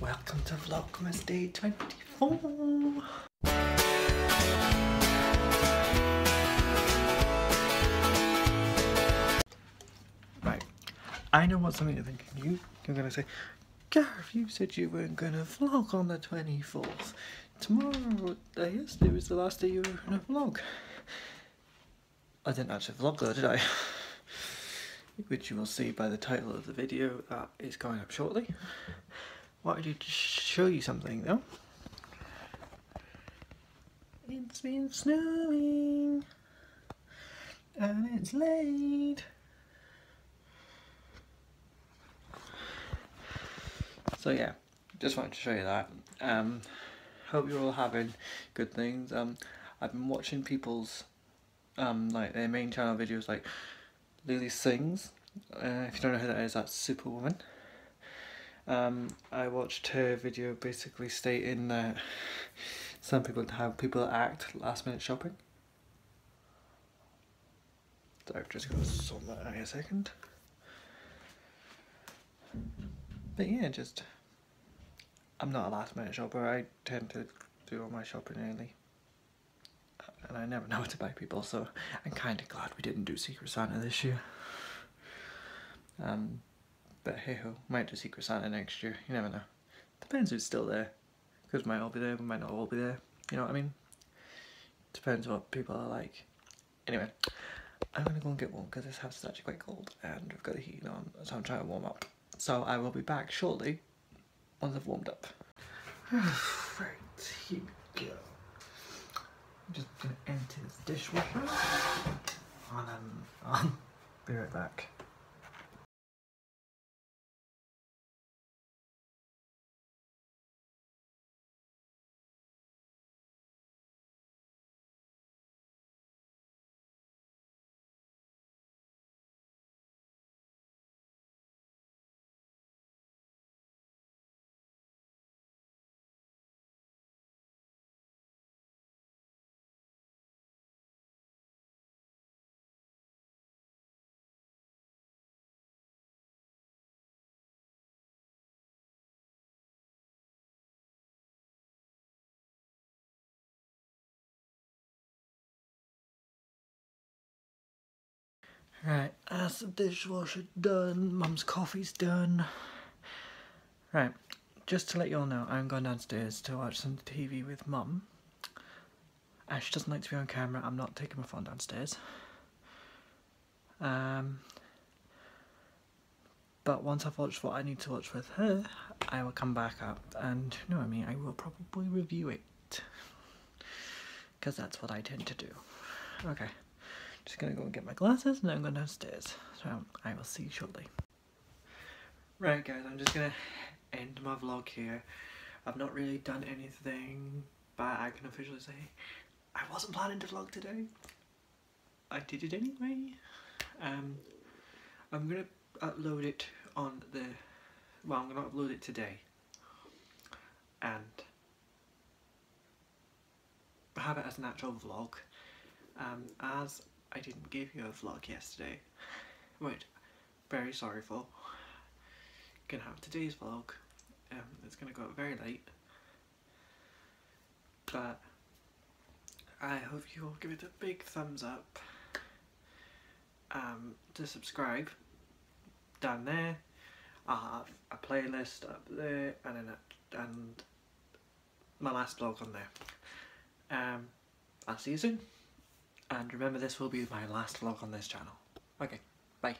Welcome to Vlogmas Day 24. Right, I know what something you're thinking. You, you're gonna say, Gareth, you said you weren't gonna vlog on the 24th. Tomorrow, uh, yesterday was the last day you were gonna vlog. I didn't actually vlog though, did I? Which you will see by the title of the video that is going up shortly. Wanted to show you something though. It's been snowing and it's late. So yeah, just wanted to show you that. Um, hope you're all having good things. Um, I've been watching people's um like their main channel videos like Lilly Singh's. Uh, if you don't know who that is, that's Superwoman. Um, I watched her video basically stating that some people how people act last minute shopping. So I've just got to sort that out a second. But yeah, just I'm not a last minute shopper. I tend to do all my shopping early. And I never know what to buy people, so I'm kind of glad we didn't do Secret Santa this year. Um, but hey ho, might do Secret Santa next year. You never know. Depends who's still there. Because might all be there, we might not all be there. You know what I mean? Depends what people are like. Anyway, I'm gonna go and get one because this house is actually quite cold and we've got the heat on, so I'm trying to warm up. So I will be back shortly once I've warmed up. right, here we go. I'm just gonna empty this dishwasher and then I'll be right back. Right, that's the dishwasher done, mum's coffee's done. Right, just to let you all know, I'm going downstairs to watch some TV with mum. As she doesn't like to be on camera, I'm not taking my phone downstairs. Um, but once I've watched what I need to watch with her, I will come back up and, you know what I mean, I will probably review it. Because that's what I tend to do. Okay. Just gonna go and get my glasses and then I'm going downstairs. So I will see you shortly. Right guys, I'm just gonna end my vlog here. I've not really done anything, but I can officially say I wasn't planning to vlog today. I did it anyway. Um, I'm gonna upload it on the, well I'm gonna upload it today. And have it as an actual vlog. Um, as I didn't give you a vlog yesterday, which very sorry for. Gonna have today's vlog. Um, it's gonna go up very late, but I hope you all give it a big thumbs up. Um, to subscribe down there. I have a playlist up there and then and my last vlog on there. Um, I'll see you soon and remember this will be my last vlog on this channel. Okay, bye.